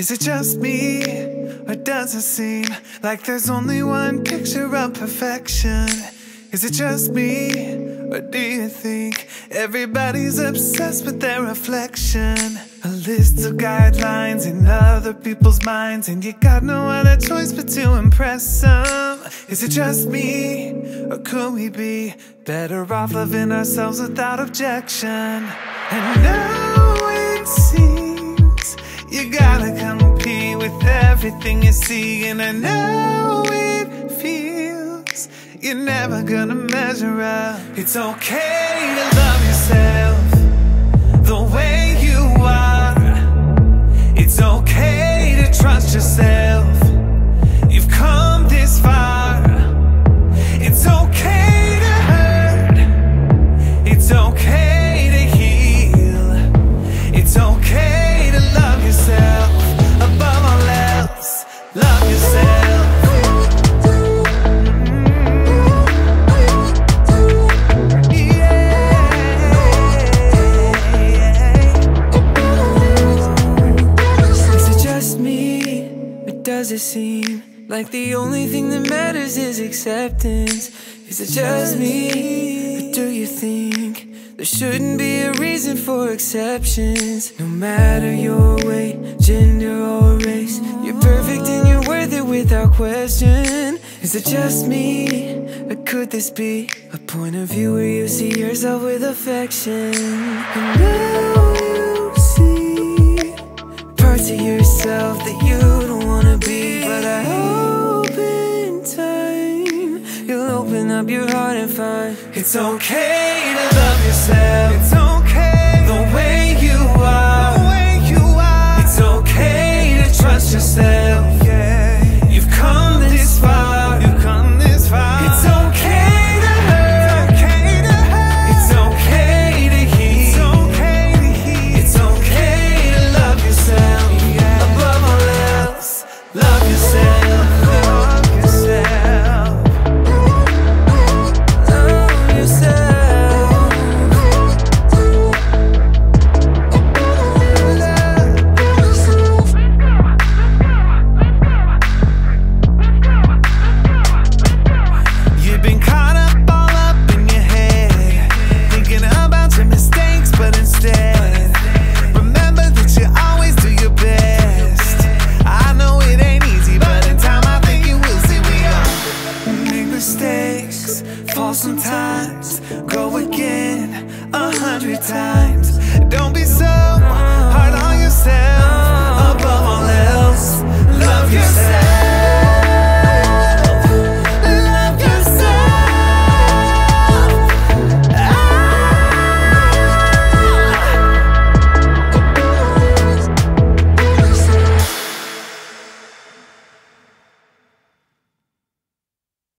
Is it just me? Or does it seem like there's only one picture of perfection? Is it just me? Or do you think everybody's obsessed with their reflection? A list of guidelines in other people's minds, and you got no other choice but to impress them. Is it just me? Or could we be better off loving ourselves without objection? And now it seems you gotta compete with everything you see, and I know it feels you're never gonna measure up. It's okay to love yourself the way you are. It's okay to trust yourself. Seem like the only thing that matters is acceptance? Is it just me? Or do you think there shouldn't be a reason for exceptions? No matter your weight, gender, or race, you're perfect and you're worth it without question. Is it just me? Or could this be a point of view where you see yourself with affection? And now you see parts of yourself that you up your heart and find It's okay to love yourself. time.